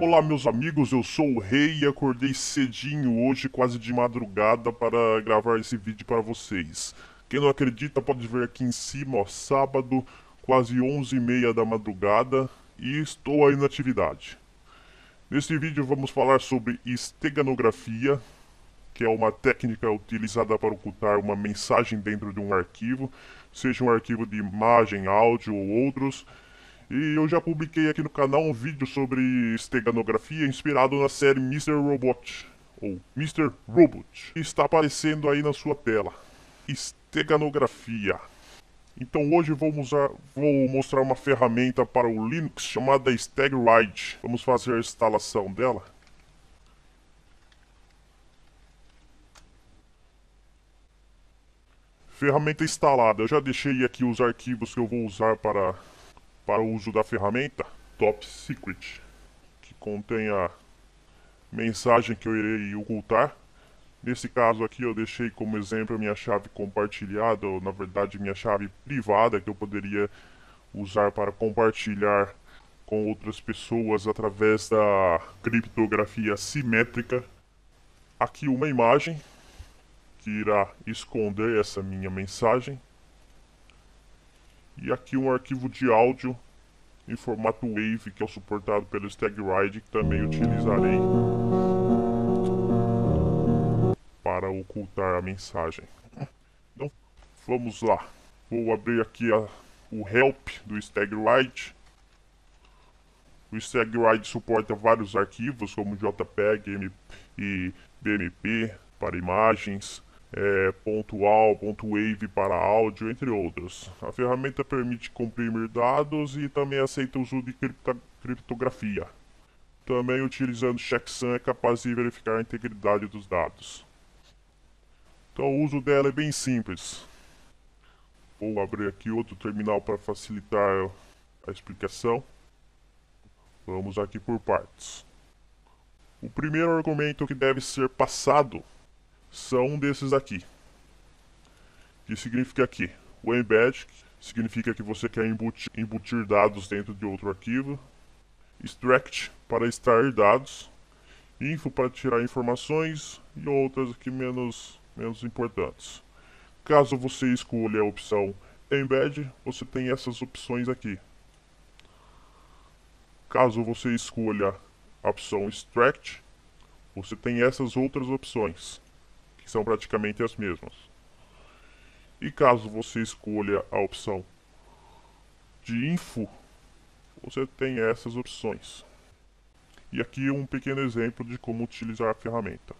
Olá meus amigos, eu sou o Rei e acordei cedinho hoje, quase de madrugada, para gravar esse vídeo para vocês. Quem não acredita pode ver aqui em cima, ó, sábado, quase 11h30 da madrugada, e estou aí na atividade. Neste vídeo vamos falar sobre esteganografia, que é uma técnica utilizada para ocultar uma mensagem dentro de um arquivo, seja um arquivo de imagem, áudio ou outros, e eu já publiquei aqui no canal um vídeo sobre esteganografia inspirado na série Mr. Robot, ou Mr. Robot, que está aparecendo aí na sua tela. Esteganografia. Então hoje vou, usar, vou mostrar uma ferramenta para o Linux chamada StegRide. Vamos fazer a instalação dela. Ferramenta instalada. Eu já deixei aqui os arquivos que eu vou usar para para o uso da ferramenta Top Secret, que contém a mensagem que eu irei ocultar. Nesse caso aqui eu deixei como exemplo a minha chave compartilhada, ou na verdade minha chave privada, que eu poderia usar para compartilhar com outras pessoas através da criptografia simétrica. Aqui uma imagem que irá esconder essa minha mensagem. E aqui um arquivo de áudio em formato WAV que é suportado pelo StagRide que também utilizarei para ocultar a mensagem. Então, vamos lá. Vou abrir aqui a, o help do StagRide. O StagRide suporta vários arquivos como JPEG e BMP para imagens, é, ponto wave para áudio, entre outros. A ferramenta permite comprimir dados e também aceita o uso de criptografia. Também utilizando checksum é capaz de verificar a integridade dos dados. Então o uso dela é bem simples. Vou abrir aqui outro terminal para facilitar a explicação. Vamos aqui por partes. O primeiro argumento que deve ser passado são desses aqui. Que significa aqui, o embed significa que você quer embutir, embutir dados dentro de outro arquivo. Extract para extrair dados. Info para tirar informações e outras aqui menos, menos importantes. Caso você escolha a opção Embed, você tem essas opções aqui. Caso você escolha a opção Extract, você tem essas outras opções que são praticamente as mesmas. E caso você escolha a opção de info, você tem essas opções. E aqui um pequeno exemplo de como utilizar a ferramenta.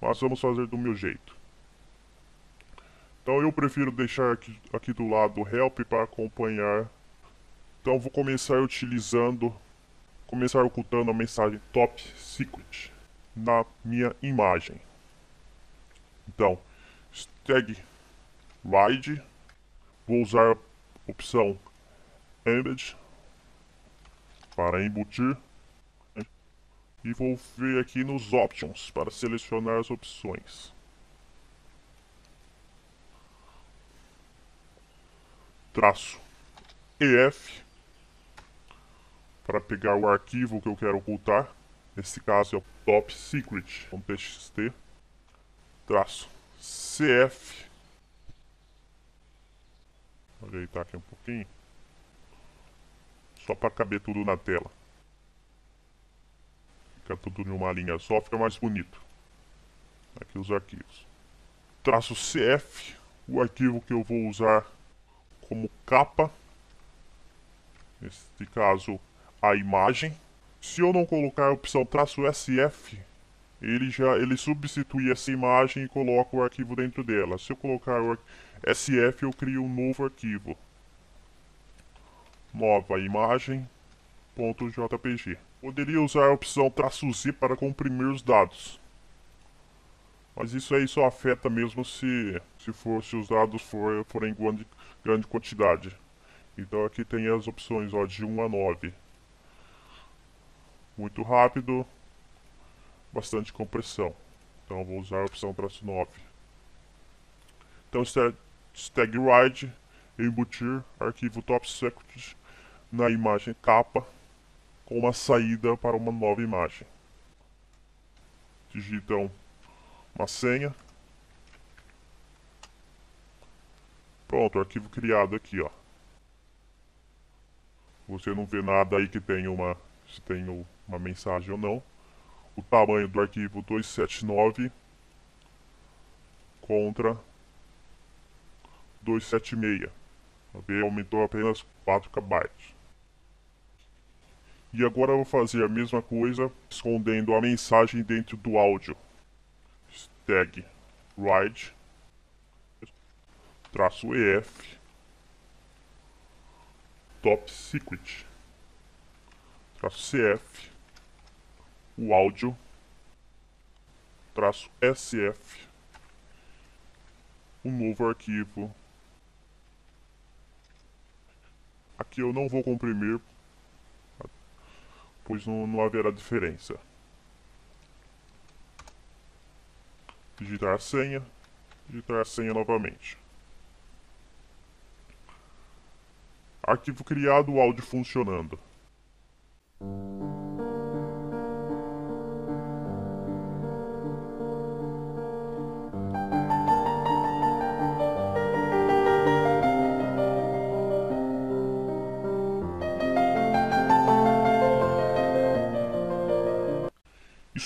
Mas vamos fazer do meu jeito. Então eu prefiro deixar aqui, aqui do lado help para acompanhar. Então vou começar utilizando, começar ocultando a mensagem top secret na minha imagem. Então, tag ride, vou usar a opção embed para embutir e vou ver aqui nos options para selecionar as opções. Traço EF para pegar o arquivo que eu quero ocultar. Nesse caso é o top secret.txt traço CF. Vou ajeitar aqui um pouquinho. Só para caber tudo na tela. Fica tudo em uma linha só, fica mais bonito. Aqui os arquivos. Traço CF, o arquivo que eu vou usar como capa. Neste caso, a imagem. Se eu não colocar a opção traço SF, ele já ele substitui essa imagem e coloca o arquivo dentro dela. Se eu colocar o SF, eu crio um novo arquivo. Nova imagem .jpg. Poderia usar a opção Z para comprimir os dados. Mas isso aí só afeta mesmo se, se, for, se os dados for, forem em grande, grande quantidade. Então aqui tem as opções ó, de 1 a 9. Muito rápido, bastante compressão. Então vou usar a opção traço 9. Então stag ride, embutir arquivo top secret na imagem capa com uma saída para uma nova imagem. Digitam uma senha. Pronto, arquivo criado aqui, ó. Você não vê nada aí que tenha uma, se tem uma mensagem ou não. O tamanho do arquivo 279 contra 276. Ele aumentou apenas 4 KB. E agora eu vou fazer a mesma coisa escondendo a mensagem dentro do áudio. Tag ride traço EF top secret traço CF o áudio traço SF um novo arquivo. Aqui eu não vou comprimir pois não, não haverá diferença. Digitar a senha digitar a senha novamente. Arquivo criado, áudio funcionando.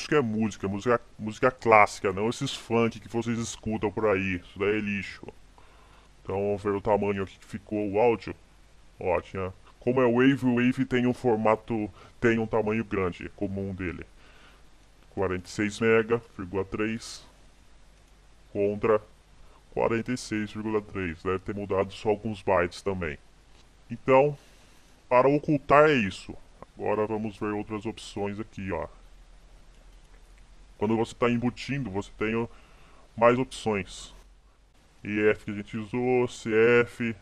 Isso que é música, música, música clássica, não esses funk que vocês escutam por aí. Isso daí é lixo. Então vamos ver o tamanho aqui que ficou o áudio. Ó, tinha... Como é Wave, o Wave tem um formato, tem um tamanho grande, é comum dele. 46 MB,3 contra 46,3. Deve ter mudado só alguns bytes também. Então, para ocultar é isso. Agora vamos ver outras opções aqui, ó. Quando você está embutindo, você tem mais opções. EF que a gente usou, CF,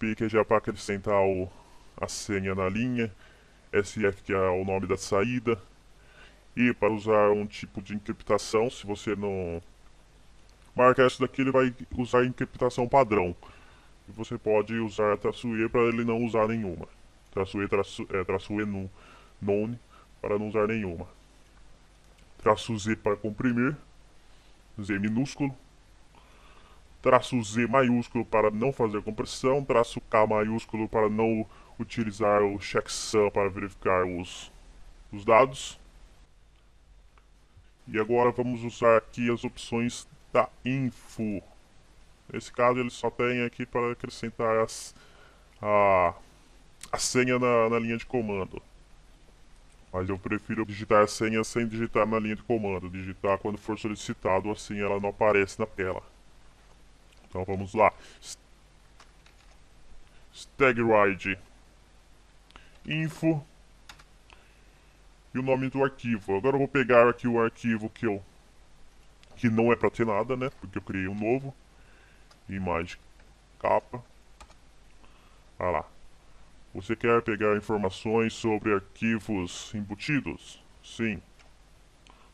P que é já para acrescentar o, a senha na linha, SF que é o nome da saída, e para usar um tipo de encriptação, se você não marcar isso daqui, ele vai usar encriptação padrão. E você pode usar traço E para ele não usar nenhuma. Traço E, traço, é, traço E no, none para não usar nenhuma. Traço Z para comprimir, Z minúsculo, traço Z maiúsculo para não fazer compressão, traço K maiúsculo para não utilizar o checksum para verificar os, os dados. E agora vamos usar aqui as opções da info. Nesse caso ele só tem aqui para acrescentar as, a, a senha na, na linha de comando. Mas eu prefiro digitar a senha sem digitar na linha de comando. Digitar quando for solicitado, assim ela não aparece na tela. Então vamos lá. Stagride info e o nome do arquivo. Agora eu vou pegar aqui o arquivo que eu que não é para ter nada, né? Porque eu criei um novo. Imagem capa. Ah lá. Você quer pegar informações sobre arquivos embutidos? Sim.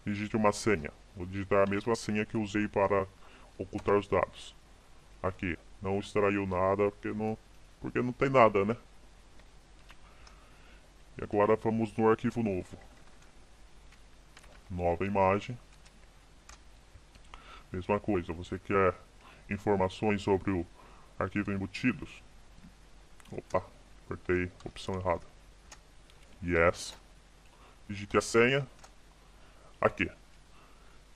Digite uma senha. Vou digitar a mesma senha que usei para ocultar os dados. Aqui, não extraiu nada porque não, porque não tem nada, né? E agora vamos no arquivo novo. Nova imagem. Mesma coisa, você quer informações sobre o arquivo embutidos? Opa, apertei opção errada. Yes. Digite a senha. Aqui.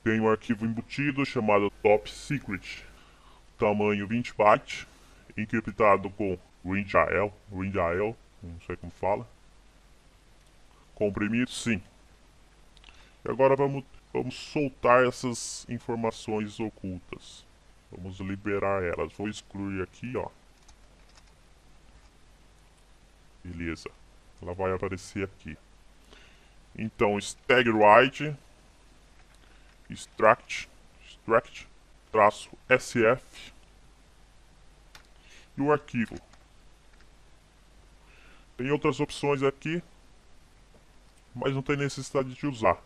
Tem um arquivo embutido chamado Top Secret tamanho 20 bytes, encriptado com WinJAL, WinJAL, não sei como fala. Comprimido, sim. E agora vamos, vamos soltar essas informações ocultas. Vamos liberar elas. Vou excluir aqui, ó. Beleza. Ela vai aparecer aqui. Então, stagwrite, extract, extract, traço SF e o arquivo. Tem outras opções aqui, mas não tem necessidade de usar.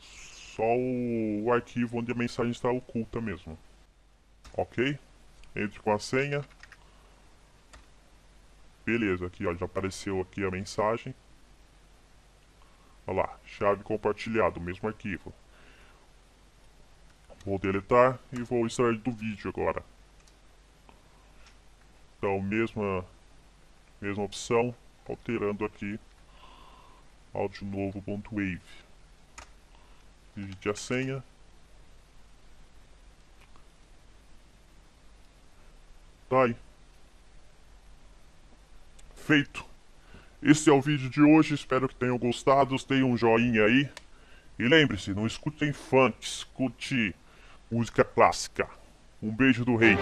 Só o arquivo onde a mensagem está oculta mesmo. Ok? Entre com a senha. Beleza, aqui ó, já apareceu aqui a mensagem. Olha lá, chave compartilhado, mesmo arquivo. Vou deletar e vou extrair do vídeo agora. Então, mesma, mesma opção, alterando aqui áudio novo.wave. Digite a senha. Tá aí. Feito. Esse é o vídeo de hoje, espero que tenham gostado, deem um joinha aí. E lembre-se, não escutem funk, escute música clássica. Um beijo do rei.